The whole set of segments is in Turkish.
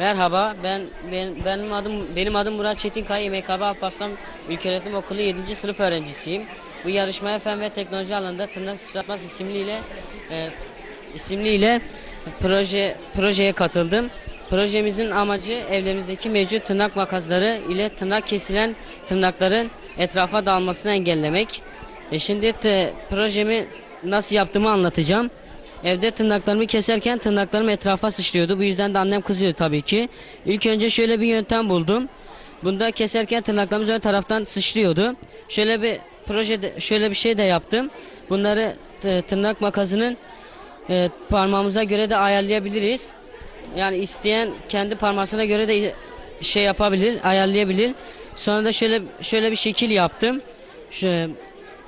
Merhaba, ben, ben benim adım benim adım Murat Çetinkaya, MKB Alparslan İlköğretim Okulu 7. sınıf öğrencisiyim. Bu yarışmaya fen ve teknoloji alanında tırnak sıçratmaz isimliyle e, isimliyle proje projeye katıldım. Projemizin amacı evlerimizdeki mevcut tırnak makasları ile tırnak kesilen tırnakların etrafa dağılmasını engellemek. E şimdi te- projemi nasıl yaptığımı anlatacağım. Evde tırnaklarımı keserken tırnaklarım etrafa sıçrıyordu. Bu yüzden de annem kızıyordu tabii ki. İlk önce şöyle bir yöntem buldum. Bunda keserken tırnaklarımız ön taraftan sıçrıyordu. Şöyle bir projede şöyle bir şey de yaptım. Bunları t- tırnak makasının e, parmağımıza göre de ayarlayabiliriz. Yani isteyen kendi parmağına göre de şey yapabilir, ayarlayabilir. Sonra da şöyle şöyle bir şekil yaptım. Şöyle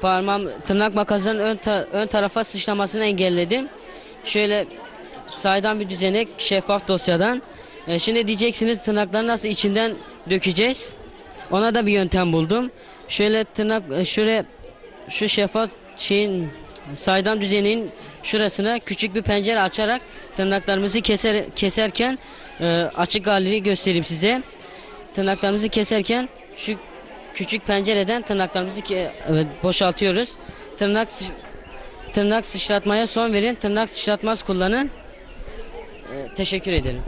parmağım tırnak makasının ön ta- ön tarafa sıçramasını engelledim. Şöyle saydam bir düzenek şeffaf dosyadan. E, şimdi diyeceksiniz tırnakları nasıl içinden dökeceğiz? Ona da bir yöntem buldum. Şöyle tırnak e, şöyle şu şeffaf şeyin saydam düzeneğin şurasına küçük bir pencere açarak tırnaklarımızı keser keserken e, açık halini göstereyim size. Tırnaklarımızı keserken şu küçük pencereden tırnaklarımızı ke- e, boşaltıyoruz. Tırnak tırnak sıçratmaya son verin. Tırnak sıçratmaz kullanın. E, teşekkür ederim.